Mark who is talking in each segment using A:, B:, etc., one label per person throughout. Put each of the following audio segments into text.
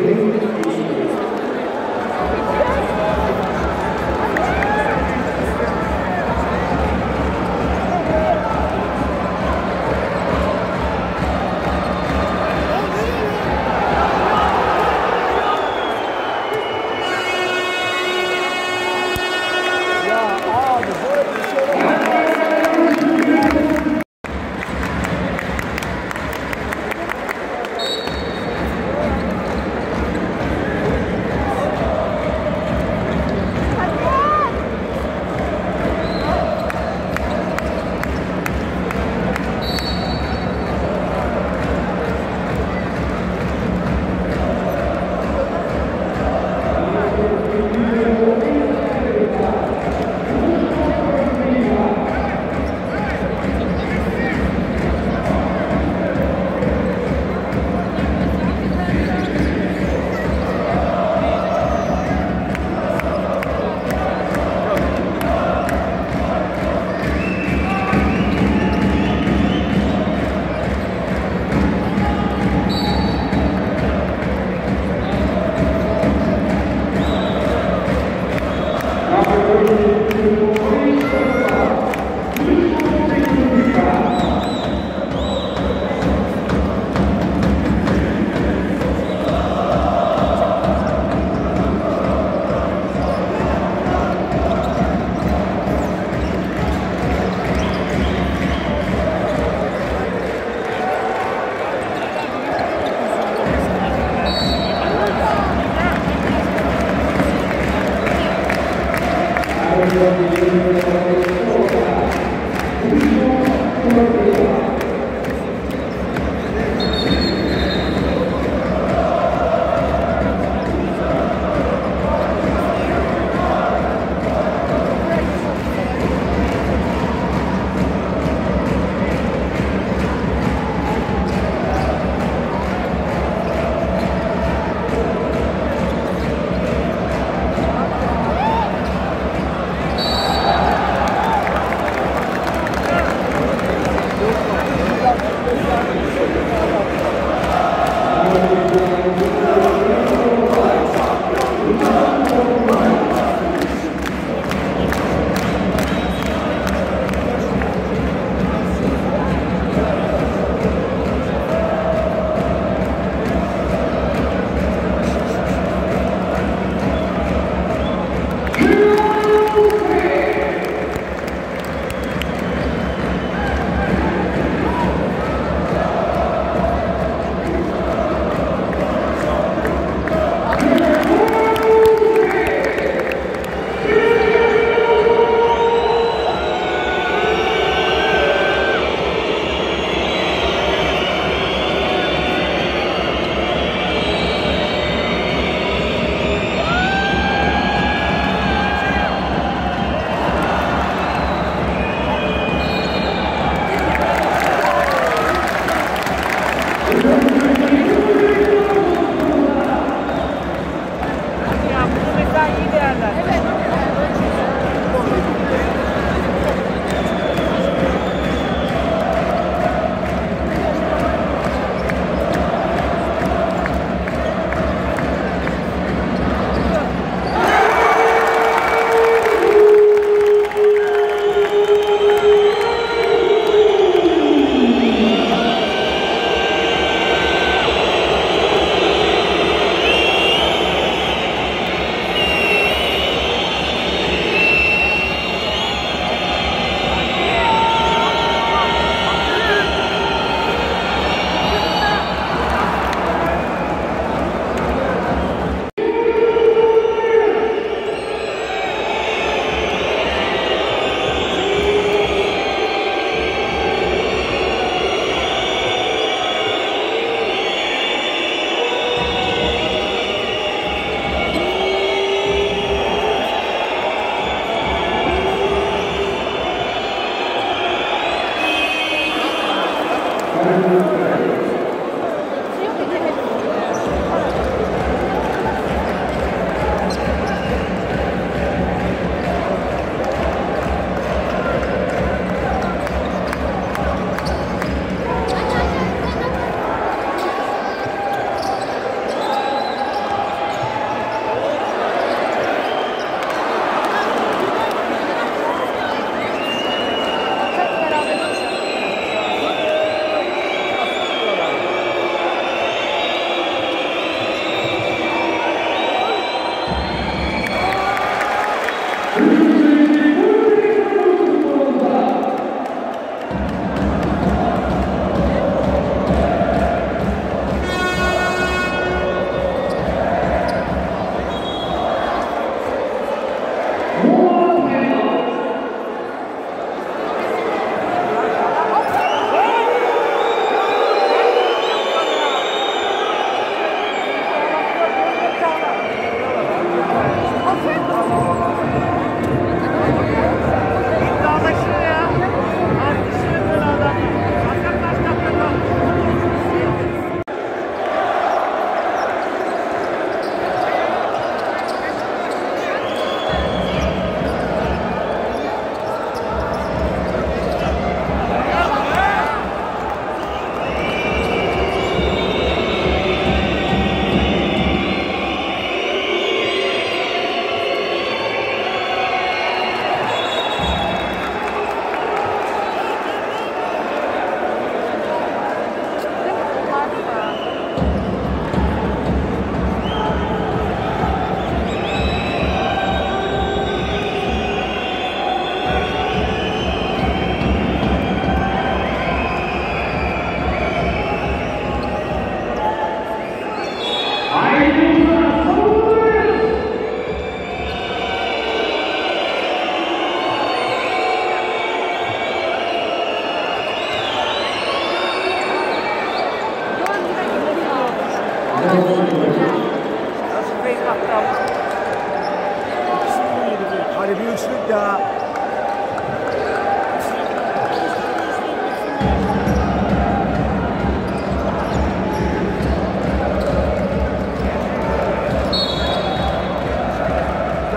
A: Thank you.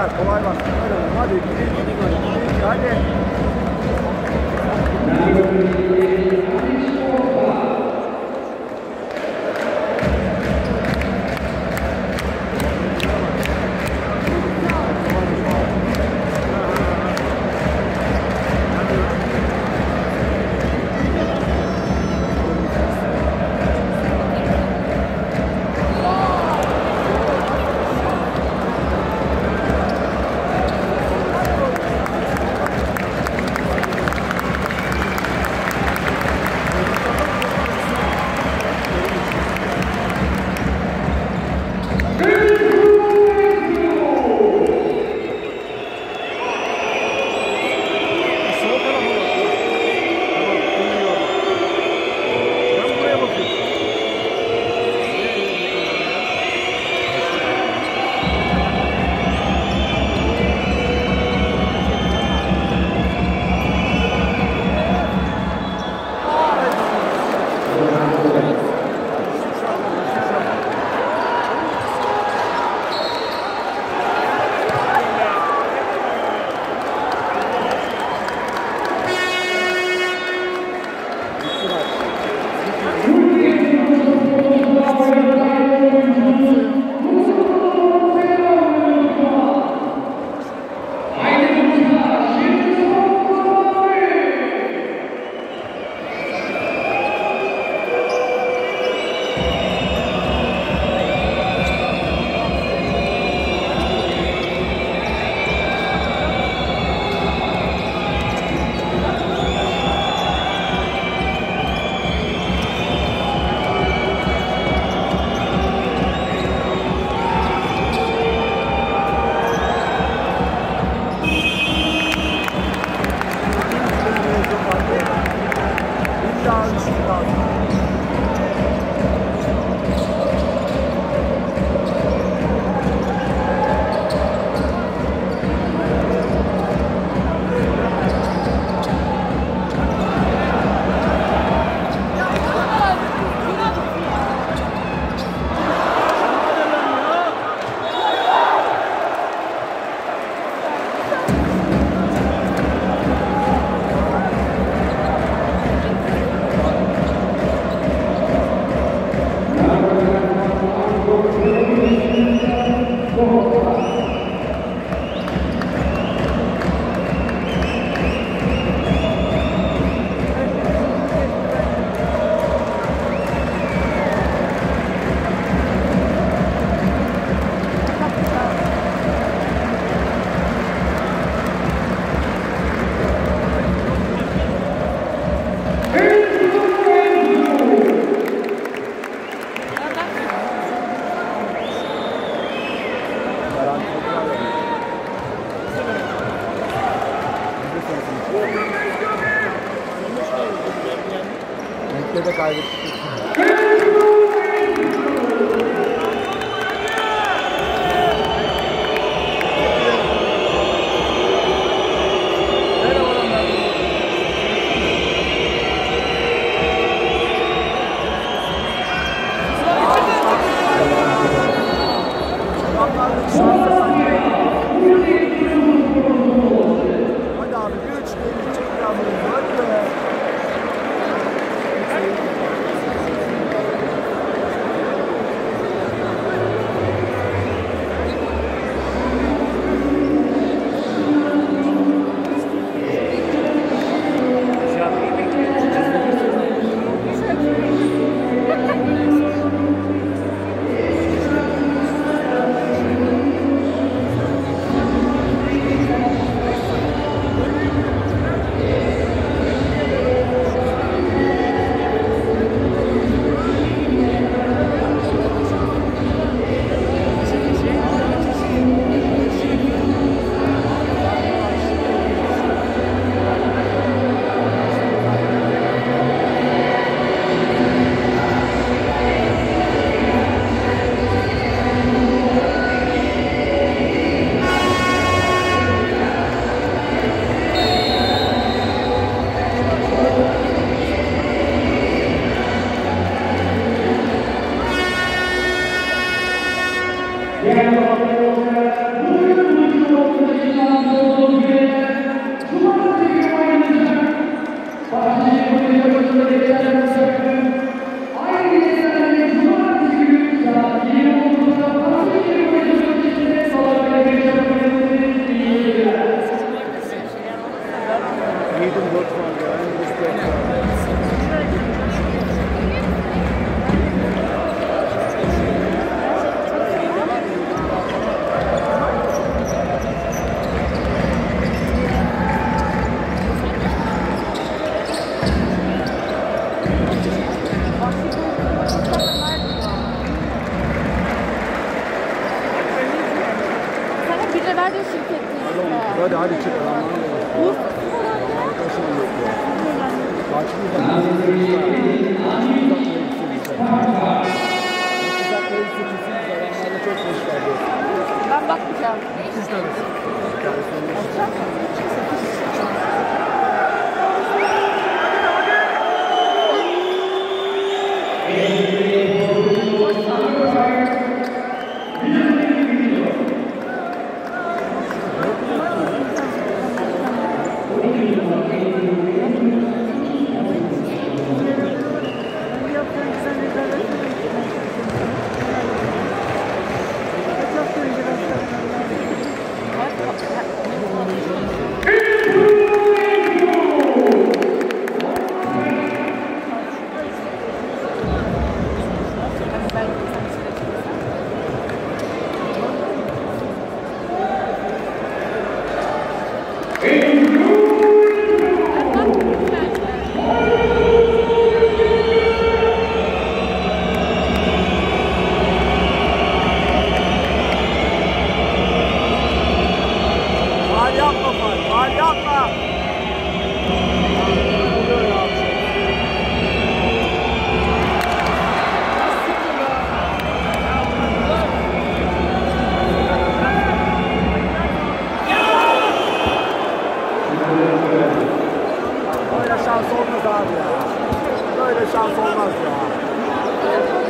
A: Beyler kolay bak. Hadi oğlum hadi. Hadi. hadi. hadi. hadi. Ben bakmayacağım. Siz de ャンソンのサーブや。トイレシャンソンなんすよ。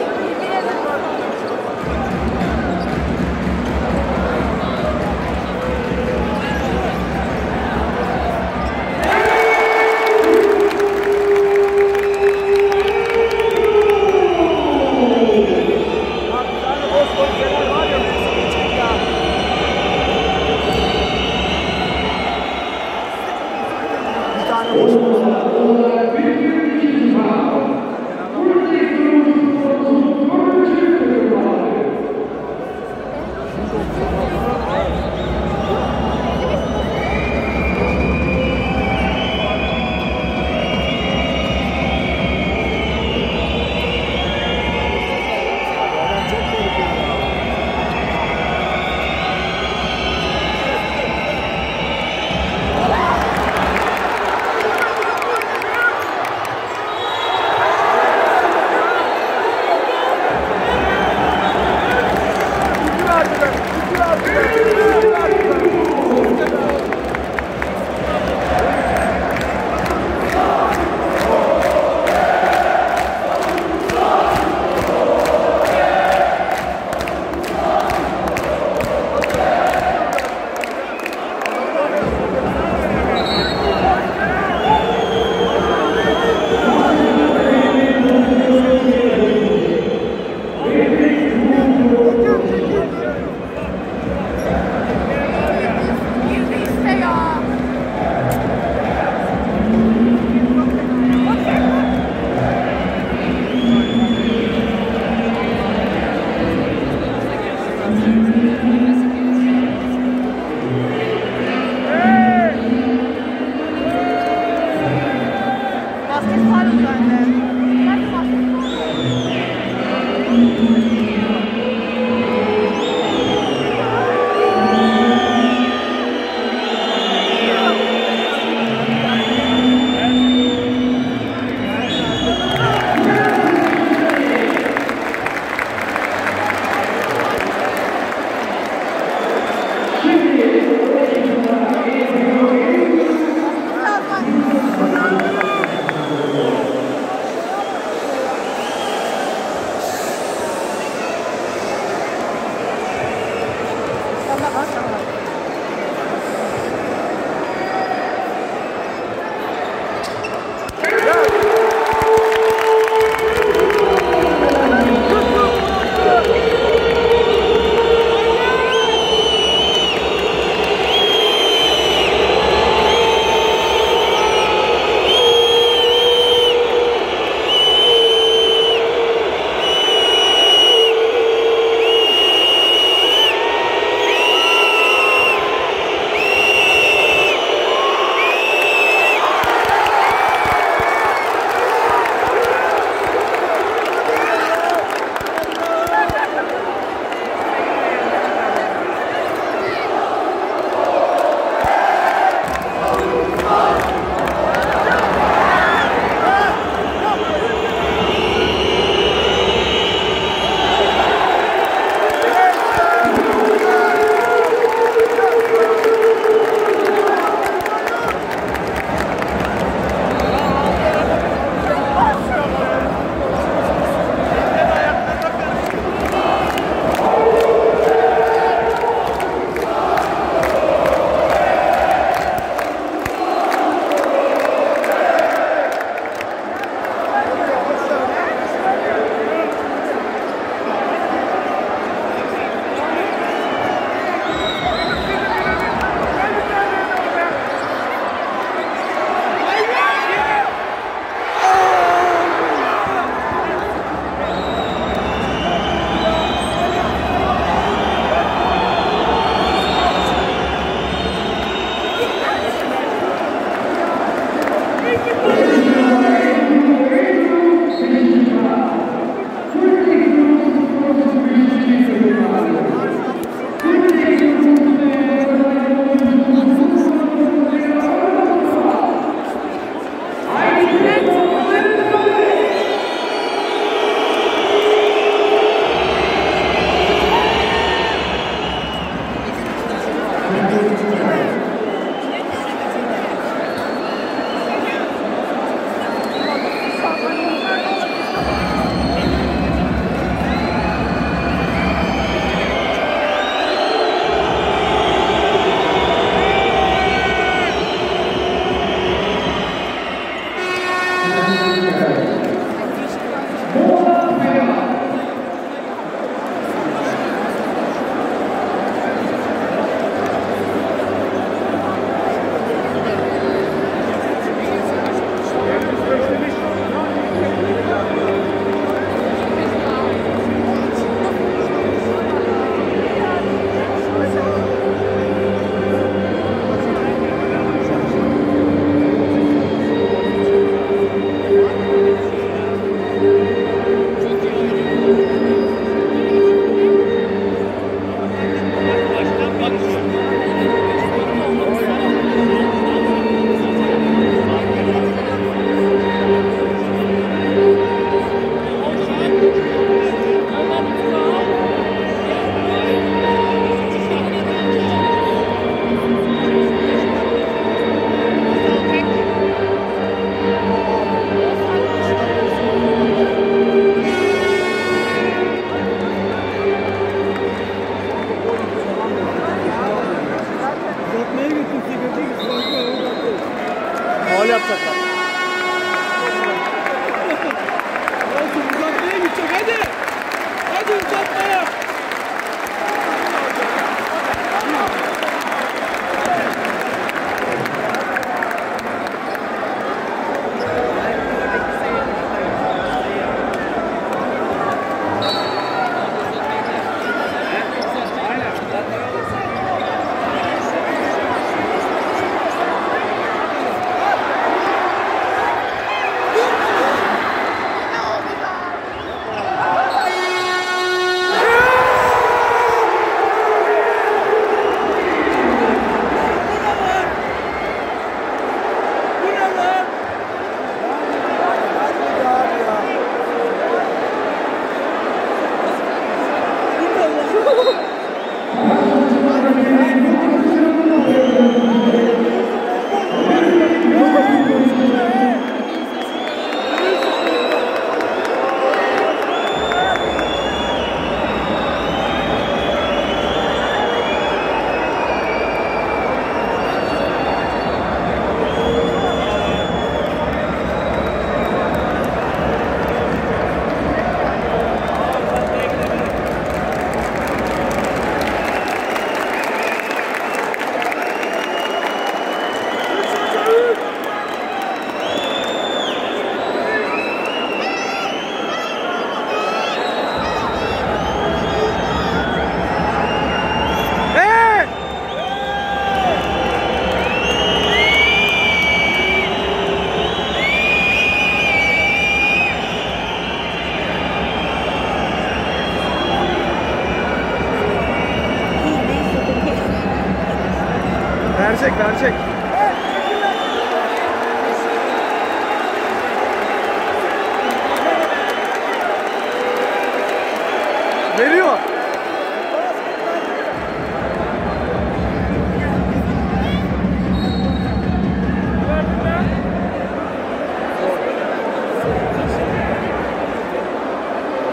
A: Thank you.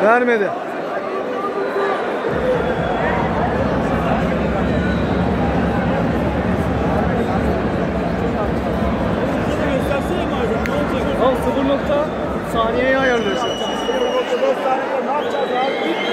A: Vermedi. Tam 0 nokta saniyeye ayarlıyorsun. 0 nokta saniyede ne yapacağız abi?